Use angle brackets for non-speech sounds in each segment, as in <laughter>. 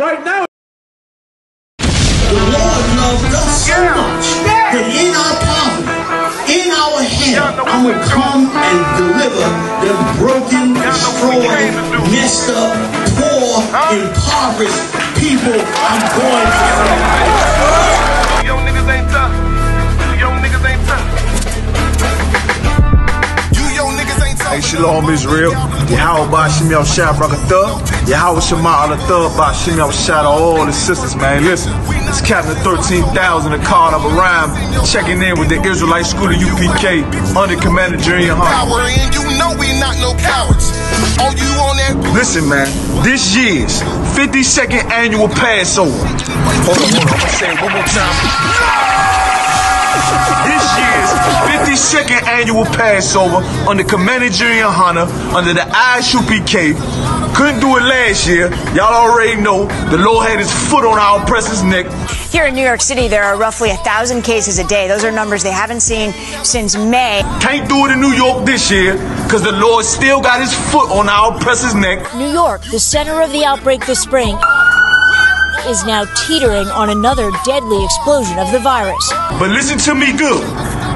Right now, The Lord loved us so much that in our poverty, in our hell, I will come and deliver the broken, destroyed, messed up, poor, impoverished people I'm going to Hey, Shalom Israel. Yahweh Bashim Yah Shah Thug. Yahweh Shema Allah Thug Bashim Yah Shah to all the sisters, man. Listen, it's Captain 13,000 of card of a rhyme checking in with the Israelite School of UPK under Commander Junior Hunt. And you know we not no cowards. Oh, you on that? Listen, man, this year's 52nd annual Passover. Hold on, hold on. I'm gonna say it one more time. <laughs> This year's 52nd annual Passover under Commander Junior Hunter under the ISUPK. Couldn't do it last year. Y'all already know the Lord had his foot on our oppressor's neck. Here in New York City, there are roughly a thousand cases a day. Those are numbers they haven't seen since May. Can't do it in New York this year because the Lord still got his foot on our oppressor's neck. New York, the center of the outbreak this spring, is now teetering on another deadly explosion of the virus. But listen to me good.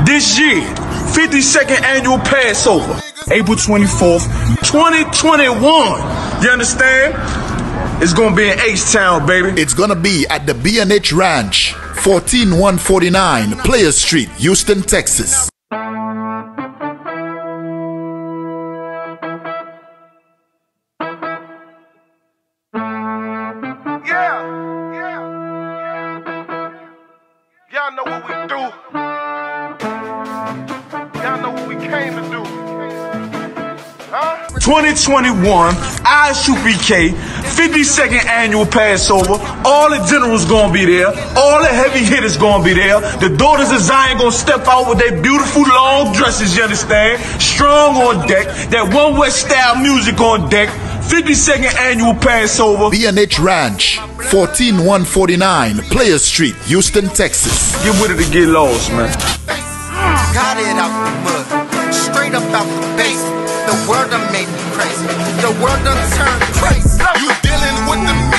This year, 52nd annual Passover, April 24th, 2021. You understand? It's gonna be in H-Town, baby. It's gonna be at the B&H Ranch, 14149 Player Street, Houston, Texas. Y'all know what we came to do. Huh? 2021, ISUPK, 52nd annual Passover. All the generals gonna be there. All the heavy hitters gonna be there. The daughters of Zion gonna step out with their beautiful long dresses, you understand? Strong on deck. That one West style music on deck. 52nd annual Passover. B&H Ranch, 14149 Player Street, Houston, Texas. Get with it to get lost, man. Got it out the mud, straight up out the base. The world done made me crazy. The world done turned crazy. You dealing with the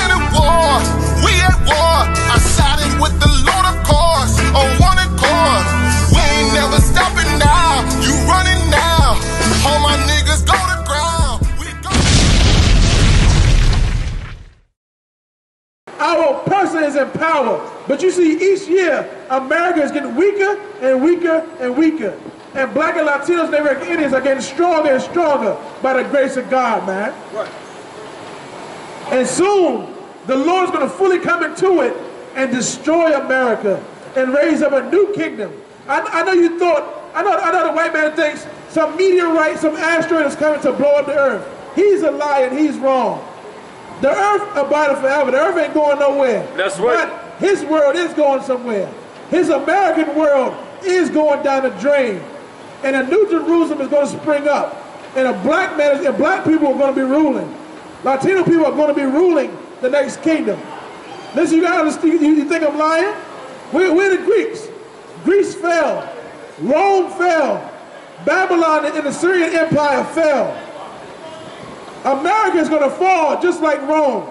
power. But you see, each year, America is getting weaker and weaker and weaker. And black and Latinos and American Indians are getting stronger and stronger by the grace of God, man. Right. And soon, the Lord's going to fully come into it and destroy America and raise up a new kingdom. I, I know you thought, I know, I know the white man thinks some meteorite, some asteroid is coming to blow up the earth. He's a liar he's wrong. The earth abideth forever. The earth ain't going nowhere. That's right. But his world is going somewhere. His American world is going down the drain. And a new Jerusalem is going to spring up. And a black man is, and black people are going to be ruling. Latino people are going to be ruling the next kingdom. Listen, you got to understand, you, you think I'm lying? We're, we're the Greeks. Greece fell. Rome fell. Babylon and the Syrian Empire fell. America is going to fall just like Rome.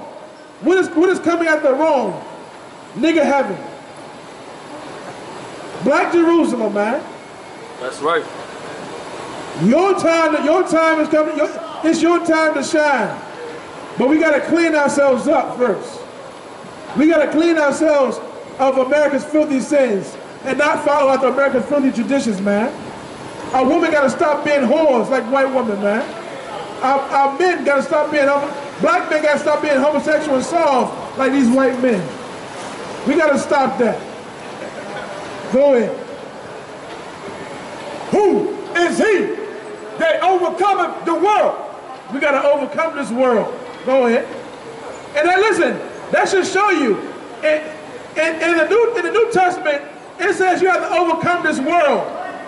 What is, what is coming after Rome? Nigga heaven. Black Jerusalem, man. That's right. Your time, your time is coming. Your, it's your time to shine. But we got to clean ourselves up first. We got to clean ourselves of America's filthy sins and not follow after America's filthy traditions, man. Our women got to stop being whores like white women, man. Our, our men got to stop being homo- black men got to stop being homosexual and soft like these white men. We got to stop that. Go ahead. Who is he that overcometh the world? We got to overcome this world. Go ahead. And then listen, that should show you. In, in, in, the New, in the New Testament, it says you have to overcome this world.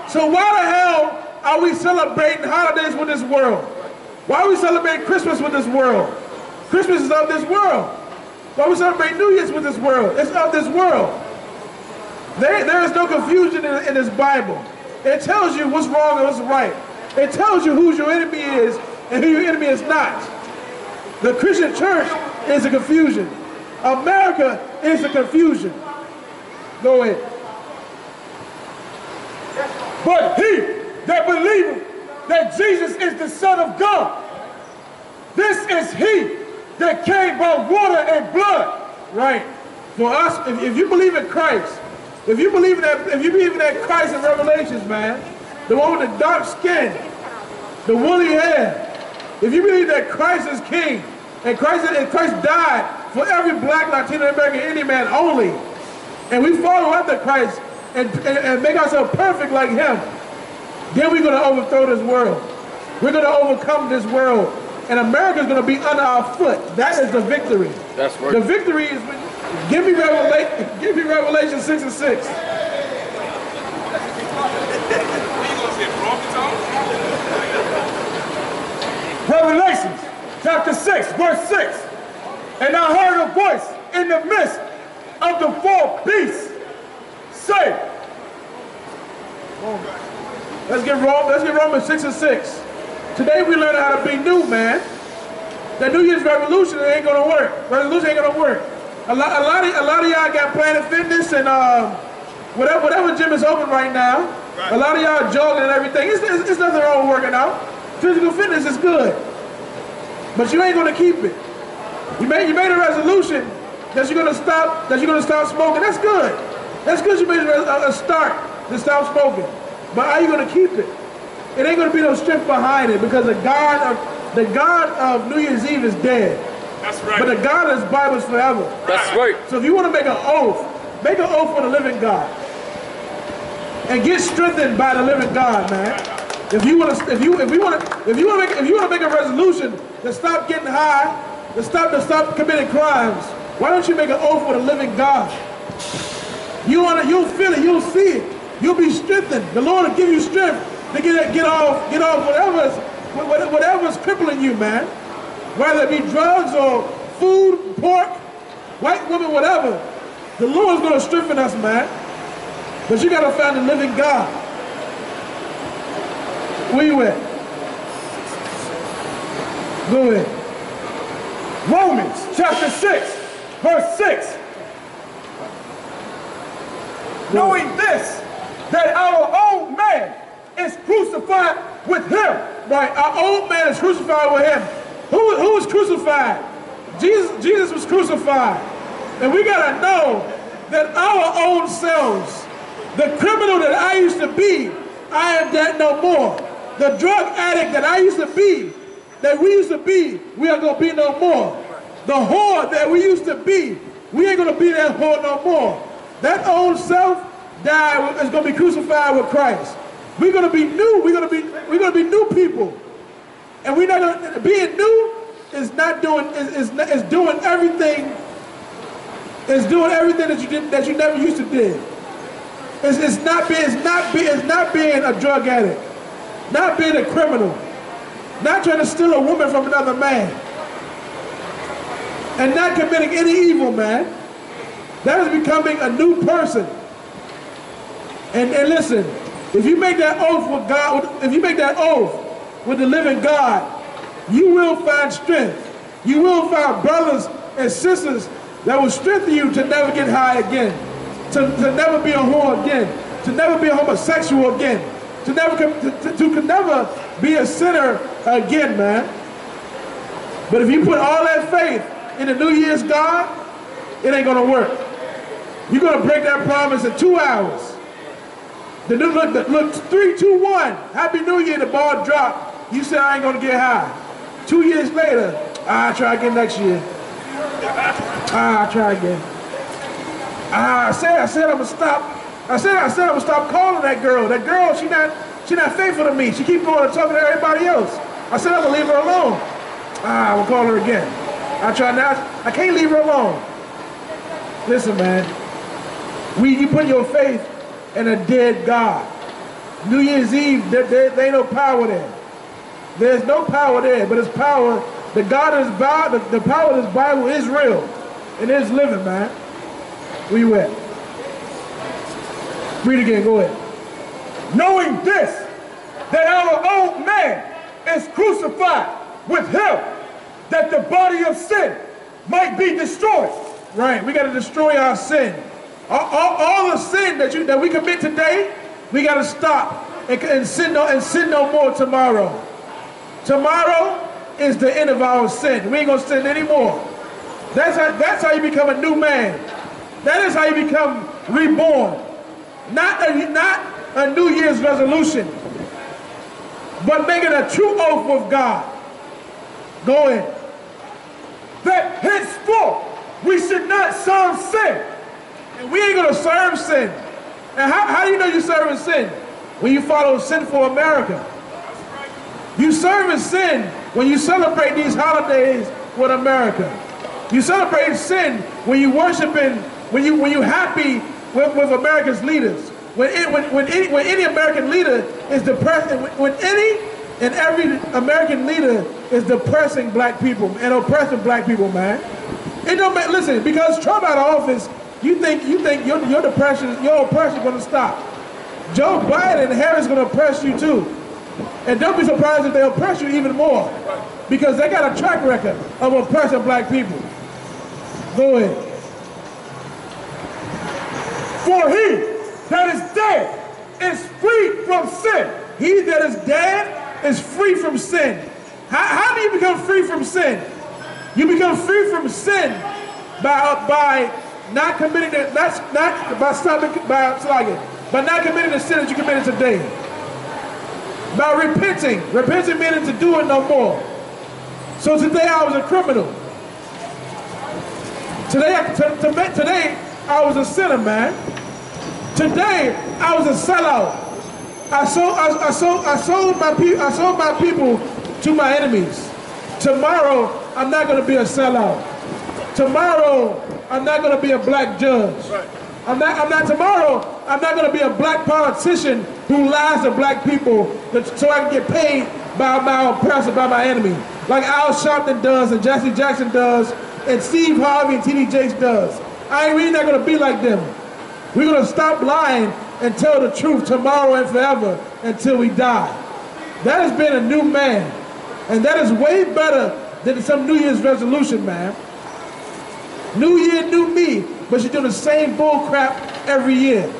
So why the hell are we celebrating holidays with this world? Why we celebrating Christmas with this world? Christmas is of this world. Why we celebrating New Year's with this world? It's of this world. There, there is no confusion in, in this Bible. It tells you what's wrong and what's right. It tells you who your enemy is and who your enemy is not. The Christian church is a confusion. America is a confusion. Go ahead. But he that believeth that Jesus is the Son of God, this is he that came by water and blood. Right. For us, if, if you believe in Christ, if you believe in that, if you believe in that Christ in Revelations, man, the one with the dark skin, the woolly hair, if you believe that Christ is king, and Christ, and Christ died for every black, Latino American, Indian man only, and we follow after Christ and, and, and make ourselves perfect like him, then we're going to overthrow this world. We're going to overcome this world. And America's going to be under our foot. That is the victory. That's right. The victory is, give me Revelation, give me Revelation 6 and 6. Revelations chapter 6, verse 6. And I heard a voice in the midst of the four beasts say, let's get Rome, let's get Romans 6 and 6. Today we learn how to be new, man. The New Year's revolution ain't gonna work. Revolution ain't gonna work. A lot, a lot of, a lot of y'all got Planet Fitness and um, whatever, whatever gym is open right now. A lot of y'all jogging and everything. It's, it's, it's nothing wrong with working out. Physical fitness is good, but you ain't gonna keep it. You made you made a resolution that you're gonna stop that you're gonna stop smoking. That's good. That's good. You made a, a start to stop smoking. But are you gonna keep it? It ain't gonna be no strength behind it because the God of the God of New Year's Eve is dead. That's right. But the God of this Bible is forever. That's right. So if you want to make an oath, make an oath for the living God. And get strengthened by the living God, man. If you want to, if you, if we want to, if you want to make, if you want to make a resolution to stop getting high, to stop, to stop committing crimes, why don't you make an oath for the living God? You want to, you'll feel it, you'll see it, you'll be strengthened. The Lord will give you strength to get get off, get off whatever's, whatever's crippling you, man. Whether it be drugs or food, pork, white women, whatever. The Lord's going to strengthen us, man. But you got to find the living God. Where you at? Go ahead. Romans chapter 6, verse 6. Knowing this, that our old man is crucified with him. Right, our old man is crucified with him. Who, who was crucified? Jesus, Jesus was crucified. And we got to know that our own selves, the criminal that I used to be, I am that no more. The drug addict that I used to be, that we used to be, we are going to be no more. The whore that we used to be, we ain't going to be that whore no more. That old self is going to be crucified with Christ. We're going to be new. We're going to be, we're going to be new people. And we're not going to, being new is not doing, is, is, is doing everything, is doing everything that you did, that you never used to do. It's, it's not being, it's not being, it's not being a drug addict, not being a criminal, not trying to steal a woman from another man, and not committing any evil, man. That is becoming a new person. And, and listen, if you make that oath with God, if you make that oath with the living God, you will find strength. You will find brothers and sisters that will strengthen you to never get high again, to, to never be a whore again, to never be a homosexual again, to never to, to, to never be a sinner again, man. But if you put all that faith in the New Year's God, it ain't gonna work. You're gonna break that promise in two hours. The look, the, look, three, two, one. Happy New Year. The ball dropped. You said I ain't gonna get high. Two years later, I'll try again next year. I'll try again. Ah, I said, I said I'm gonna stop. I said, I said I'm gonna stop calling that girl. That girl, she not, she not faithful to me. She keep going and talking to everybody else. I said I'm gonna leave her alone. Ah, I'm gonna call her again. I try now. I can't leave her alone. Listen, man. We, you put your faith in a dead God. New Year's Eve, there, there, there ain't no power there. There's no power there, but it's power. The God this Bible, the, the power of this Bible is real. and It is living, man. Where you at? Read again, go ahead. Knowing this, that our old man is crucified with him, that the body of sin might be destroyed. Right. We got to destroy our sin. All, all, all the sin that you that we commit today, we got to stop and, and sin no and sin no more tomorrow. Tomorrow is the end of our sin. We ain't gonna sin anymore. That's how that's how you become a new man. That is how you become reborn. Not a, not a New Year's resolution, but making a true oath with God. Go in. That henceforth we should not sin. And we ain't gonna serve sin. And how, how do you know you're serving sin? When you follow sinful America. You serve sin when you celebrate these holidays with America. You celebrate sin when you worshiping, when you when you happy with, with America's leaders. When, it, when, when, any, when any American leader is depressing, when, when any and every American leader is depressing black people and oppressing black people, man. It don't make, listen, because Trump out of office, you think you think your, your depression, your oppression gonna stop. Joe Biden and Harris gonna oppress you too. And don't be surprised if they oppress you even more. Because they got a track record of oppressing black people. Go ahead. For he that is dead is free from sin. He that is dead is free from sin. How, how do you become free from sin? You become free from sin by, by not committing the, not, not by stopping, by, by not committing the sin that you committed today. By repenting. Repenting meaning to do it no more. So today I was a criminal. Today, to, to, today I was a sinner, man. Today I was a sellout. I sold, I, I sold, I sold my people, I sold my people to my enemies. Tomorrow I'm not going to be a sellout. Tomorrow I'm not going to be a black judge. I'm not, I'm not tomorrow, I'm not going to be a black politician who lies to black people so I can get paid by my oppressor, by my enemy. Like Al Sharpton does and Jesse Jackson does and Steve Harvey and T.D. Jakes does. I ain't really not going to be like them. We're going to stop lying and tell the truth tomorrow and forever until we die. That has been a new man. And that is way better than some New Year's resolution, man. New year, new me, but you're doing the same bull crap every year.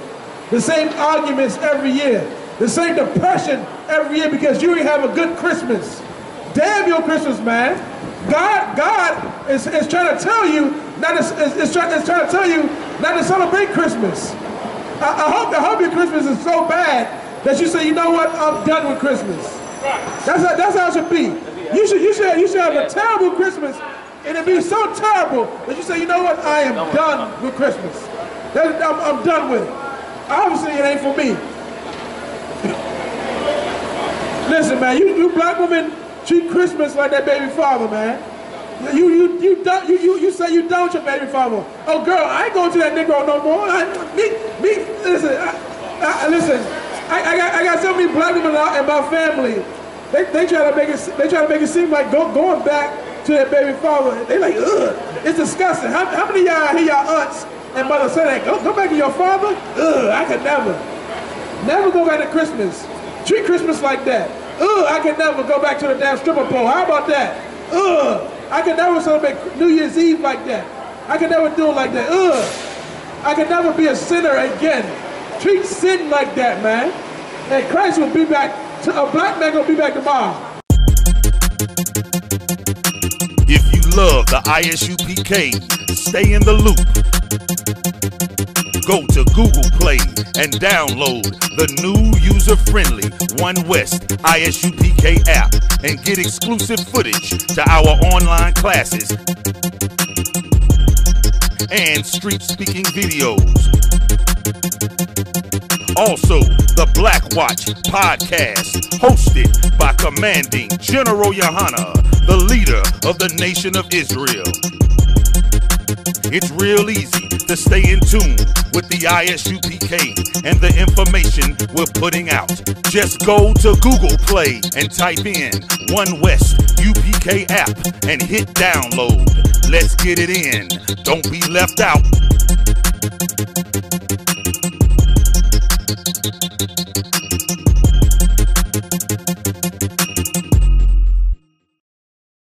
The same arguments every year. The same depression every year because you ain't have a good Christmas. Damn your Christmas, man. God, God is, is trying to tell you, not is, is, is, try, is trying to tell you not to celebrate Christmas. I, I, hope, I hope your Christmas is so bad that you say, you know what, I'm done with Christmas. That's how, that's how it should be. You should, you should, you should have a terrible Christmas and it'd be so terrible that you say, you know what, I am done with Christmas. That, I'm, I'm done with it. Obviously, it ain't for me. <laughs> Listen, man, you, you black women treat Christmas like that baby father, man. You you you don't you you, you say you don't your baby father. Oh girl, I ain't going to that Negro no more. I, me me listen, I, I, listen. I, I got I got so many black women in my family. They, they try to make it they try to make it seem like go, going back to their baby father. They like, ugh, it's disgusting. How, how many y'all hear y'all aunts and mother say that? Go, go back to your father? Ugh, I could never. Never go back to Christmas. Treat Christmas like that. Ugh, I could never go back to the damn stripper pole. How about that? Ugh, I could never celebrate New Year's Eve like that. I could never do it like that. Ugh, I could never be a sinner again. Treat sin like that, man. And Christ will be back. A black man gonna be back tomorrow. Love the ISUPK, stay in the loop. Go to Google Play and download the new user-friendly One West ISUPK app and get exclusive footage to our online classes and street speaking videos. Also, the Black Watch podcast, hosted by Commanding General Yahanna, the leader of the nation of Israel. It's real easy to stay in tune with the ISUPK and the information we're putting out. Just go to Google Play and type in One West UPK app and hit download. Let's get it in. Don't be left out.